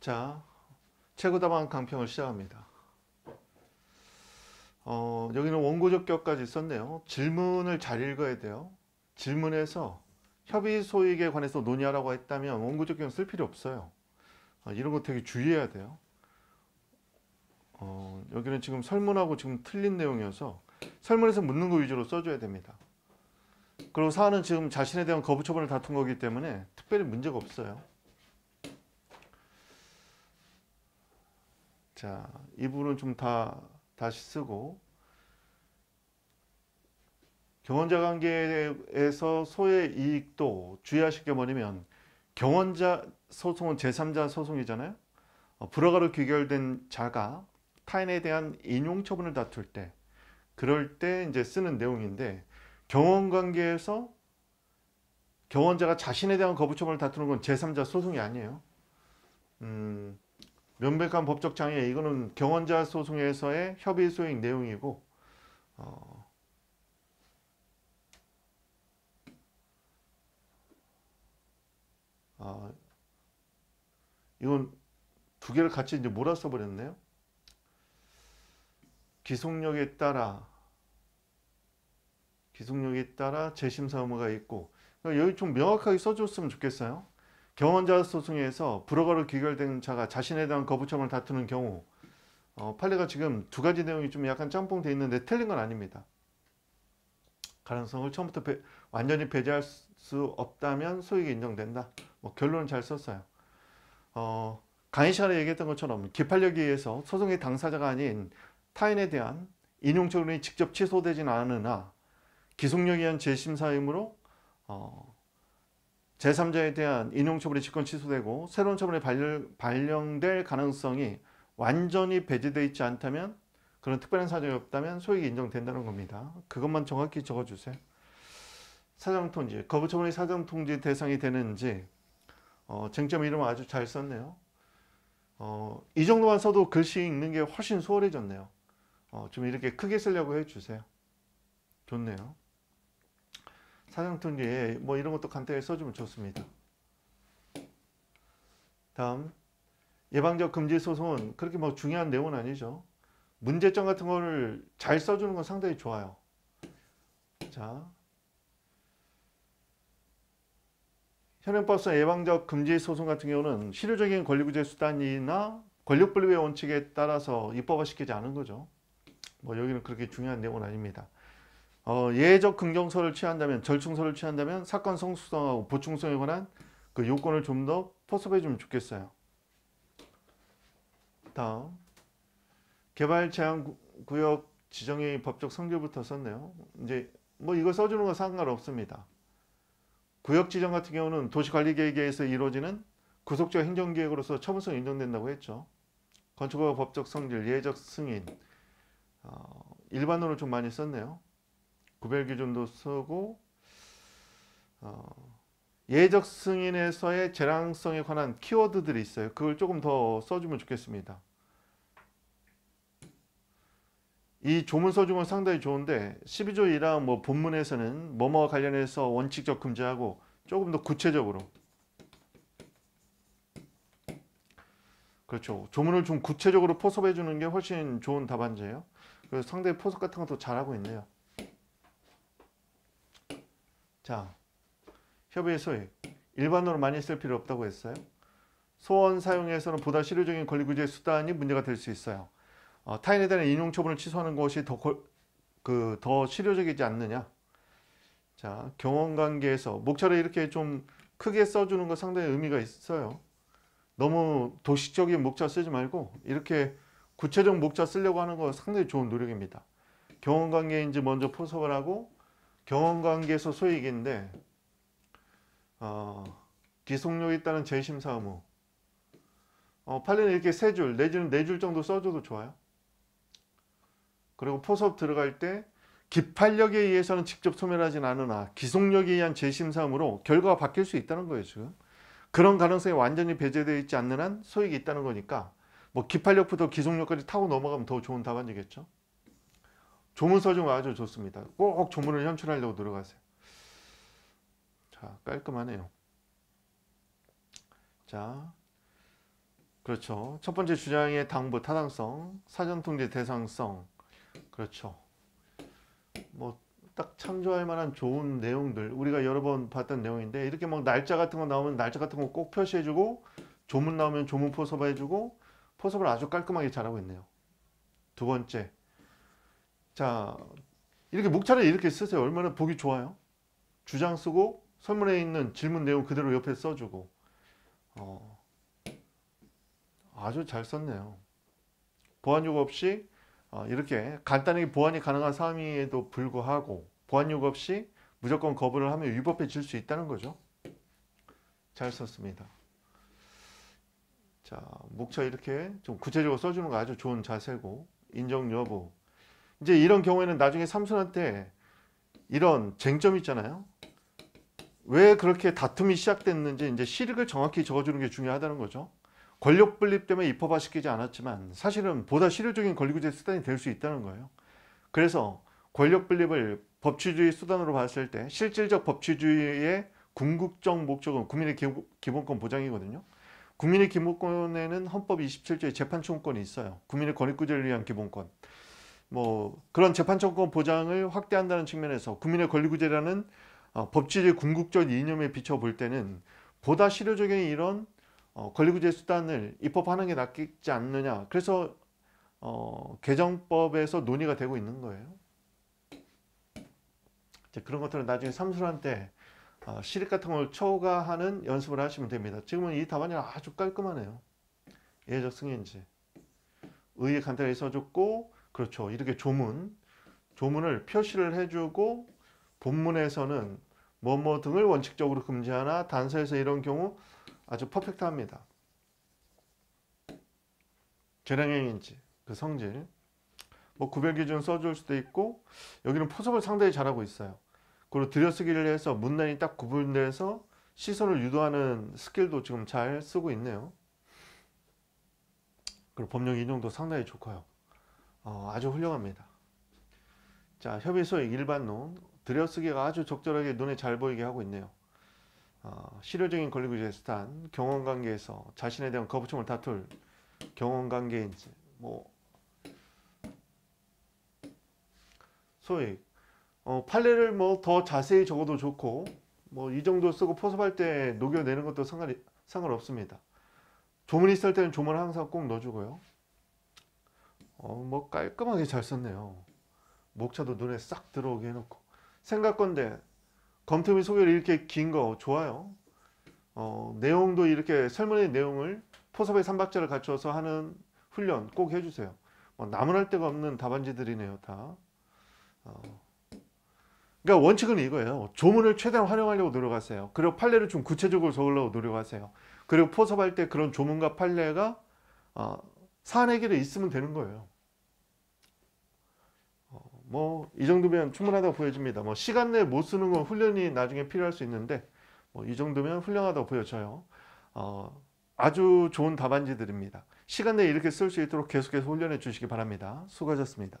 자, 최고다방 강평을 시작합니다. 어, 여기는 원고적 격까지 썼네요. 질문을 잘 읽어야 돼요. 질문에서 협의 소익에 관해서 논의하라고 했다면 원고적 격 쓸 필요 없어요. 어, 이런 거 되게 주의해야 돼요. 어, 여기는 지금 설문하고 지금 틀린 내용이어서 설문에서 묻는 거 위주로 써줘야 됩니다. 그리고 사안은 지금 자신에 대한 거부 처분을 다툰 거기 때문에 특별히 문제가 없어요. 자, 이 부분은 좀 다 다시 쓰고 경원자 관계에서 소의 이익도 주의하실 게 뭐냐면 경원자 소송은 제3자 소송이잖아요. 어, 불허가로 귀결된 자가 타인에 대한 인용 처분을 다툴 때 그럴 때 이제 쓰는 내용인데 경원 관계에서 경원자가 자신에 대한 거부 처분을 다투는 건 제3자 소송이 아니에요. 음, 명백한 법적 장애 이거는 경원자 소송에서의 협의 소익 내용이고 어, 어, 이건 두 개를 같이 이제 몰아써 버렸네요. 기속력에 따라 기속력에 따라 재심사 의무가 있고 그러니까 여기 좀 명확하게 써줬으면 좋겠어요. 경원자 소송에서 불허가로 귀결된 자가 자신에 대한 거부청을 다투는 경우 어, 판례가 지금 두 가지 내용이 좀 약간 짬뽕돼 있는데 틀린 건 아닙니다. 가능성을 처음부터 배, 완전히 배제할 수 없다면 소익이 인정된다. 뭐 결론은 잘 썼어요. 어, 강의 시간에 얘기했던 것처럼 기판력에 의해서 소송의 당사자가 아닌 타인에 대한 인용처분이 직접 취소되지는 않으나 기속력에 의한 재심사 의무로 어, 제3자에 대한 인용처분이 직권 취소되고 새로운 처분이 발령, 발령 될 가능성이 완전히 배제되어 있지 않다면 그런 특별한 사정이 없다면 소익이 인정된다는 겁니다. 그것만 정확히 적어주세요. 사정통지, 거부처분이 사정통지 대상이 되는지 어, 쟁점 이름 아주 잘 썼네요. 어, 이 정도만 써도 글씨 읽는 게 훨씬 수월해졌네요. 어, 좀 이렇게 크게 쓰려고 해주세요. 좋네요. 사정통지에 뭐 이런 것도 간단히 써주면 좋습니다. 다음 예방적 금지 소송은 그렇게 뭐 중요한 내용은 아니죠. 문제점 같은 거를 잘 써주는 건 상당히 좋아요. 자, 현행법상 예방적 금지 소송 같은 경우는 실효적인 권리구제 수단이나 권력분립의 원칙에 따라서 입법화시키지 않은 거죠. 뭐 여기는 그렇게 중요한 내용은 아닙니다. 어, 예외적 긍정서를 취한다면 절충서를 취한다면 사건 성수성하고 보충성에 관한 그 요건을 좀 더 포섭해 주면 좋겠어요. 다음 개발 제한 구역 지정의 법적 성질부터 썼네요. 이제 뭐 이거 써주는 건 상관없습니다. 구역 지정 같은 경우는 도시관리계획에 의해서 이루어지는 구속적 행정계획으로서 처분성 인정된다고 했죠. 건축허가 법적 성질, 예적 승인 어, 일반으로 좀 많이 썼네요. 구별 기준도 쓰고 어, 예적 승인에서의 재량성에 관한 키워드들이 있어요. 그걸 조금 더 써주면 좋겠습니다. 이 조문 써주면 상당히 좋은데 12조 1항 뭐 본문에서는 뭐뭐 관련해서 원칙적 금지하고 조금 더 구체적으로 그렇죠. 조문을 좀 구체적으로 포섭해 주는 게 훨씬 좋은 답안지예요. 그래서 상당히 포섭 같은 것도 잘하고 있네요. 자, 협의의 소액. 일반으로 많이 쓸 필요 없다고 했어요. 소원 사용에서는 보다 실효적인 권리구제 수단이 문제가 될 수 있어요. 어, 타인에 대한 인용 처분을 취소하는 것이 더, 그, 더 실효적이지 않느냐. 자, 경험 관계에서 목차를 이렇게 좀 크게 써주는 거 상당히 의미가 있어요. 너무 도식적인 목차 쓰지 말고 이렇게 구체적 목차 쓰려고 하는 거 상당히 좋은 노력입니다. 경험 관계인지 먼저 포섭을 하고 경험 관계에서 소익인데 어, 기속력이 있다는 재심사 의무. 어, 판례는 이렇게 세 줄 내지는 네 줄 정도 써줘도 좋아요. 그리고 포섭 들어갈 때 기판력에 의해서는 직접 소멸하진 않으나 기속력에 의한 재심사함으로 결과가 바뀔 수 있다는 거예요 지금. 그런 가능성이 완전히 배제되어 있지 않는 한 소익이 있다는 거니까 뭐 기판력부터 기속력까지 타고 넘어가면 더 좋은 답안이겠죠 조문 써주면 아주 좋습니다 꼭 조문을 현출하려고 들어가세요 자 깔끔하네요 자 그렇죠. 첫 번째 주장의 당부 타당성, 사전 통제 대상성. 그렇죠. 뭐 딱 참조할 만한 좋은 내용들 우리가 여러 번 봤던 내용인데 이렇게 막 날짜 같은 거 나오면 날짜 같은 거 꼭 표시해주고 조문 나오면 조문 포섭 해주고 포섭을 아주 깔끔하게 잘하고 있네요. 두 번째, 자 이렇게 목차를 이렇게 쓰세요. 얼마나 보기 좋아요. 주장 쓰고 설문에 있는 질문 내용 그대로 옆에 써주고 어, 아주 잘 썼네요. 보안 요구 없이 어, 이렇게 간단하게 보안이 가능한 사항임에도 불구하고 보안 요구 없이 무조건 거부를 하면 위법해질 수 있다는 거죠. 잘 썼습니다. 자, 목차 이렇게 좀 구체적으로 써주는 거 아주 좋은 자세고 인정 여부. 이제 이런 경우에는 나중에 3순환 때 이런 쟁점 있잖아요. 왜 그렇게 다툼이 시작됐는지 이제 실익을 정확히 적어주는 게 중요하다는 거죠. 권력 분립 때문에 입법화시키지 않았지만 사실은 보다 실효적인 권리구제 수단이 될 수 있다는 거예요. 그래서 권력 분립을 법치주의 수단으로 봤을 때 실질적 법치주의의 궁극적 목적은 국민의 기- 기본권 보장이거든요. 국민의 기본권에는 헌법 27조의 재판청구권이 있어요. 국민의 권익구제를 위한 기본권. 뭐 그런 재판청구권 보장을 확대한다는 측면에서 국민의 권리구제라는 어, 법치주의 궁극적 이념에 비춰 볼 때는 보다 실효적인 이런 어, 권리구제 수단을 입법하는 게 낫지 않느냐. 그래서 어, 개정법에서 논의가 되고 있는 거예요. 그런 것들은 나중에 삼순환 때 어, 시립 같은 걸 초과하는 연습을 하시면 됩니다. 지금은 이 답안이 아주 깔끔하네요. 예적 승인지. 의의 간단히 써줬고, 그렇죠. 이렇게 조문, 조문을 표시를 해주고, 본문에서는 뭐뭐 등을 원칙적으로 금지하나 단서에서 이런 경우 아주 퍼펙트합니다. 재량행인지 그 성질 뭐 구별 기준 써줄 수도 있고 여기는 포섭을 상당히 잘하고 있어요. 그리고 들여쓰기를 해서 문란이 딱 구분돼서 시선을 유도하는 스킬도 지금 잘 쓰고 있네요. 그리고 법령 인용도 상당히 좋고요. 어, 아주 훌륭합니다. 자, 협의 소액 일반론 들여쓰기가 아주 적절하게 눈에 잘 보이게 하고 있네요. 어, 실효적인 권리구제 수단, 경험관계에서 자신에 대한 거부청을 다툴 경험관계인지, 뭐 소액, 어, 판례를 뭐 더 자세히 적어도 좋고, 뭐 이 정도 쓰고 포섭할 때 녹여내는 것도 상관 상관없습니다. 조문이 있을 때는 조문을 항상 꼭 넣어주고요. 어, 뭐 깔끔하게 잘 썼네요. 목차도 눈에 싹 들어오게 해놓고 생각건데 검토 및 소개를 이렇게 긴 거 좋아요. 어, 내용도 이렇게 설문의 내용을 포섭의 삼박자를 갖춰서 하는 훈련 꼭 해주세요. 뭐 나무랄 데가 없는 답안지들이네요, 다. 어. 그러니까 원칙은 이거예요. 조문을 최대한 활용하려고 노력하세요. 그리고 판례를 좀 구체적으로 적으려고 노력하세요. 그리고 포섭할 때 그런 조문과 판례가 어, 해결에 있으면 되는 거예요. 뭐이 정도면 충분하다고 보여집니다. 뭐 시간 내에 못 쓰는 건 훈련이 나중에 필요할 수 있는데 뭐 이 정도면 훌륭하다고 보여져요. 어, 아주 좋은 답안지들입니다. 시간 내에 이렇게 쓸 수 있도록 계속해서 훈련해 주시기 바랍니다. 수고하셨습니다.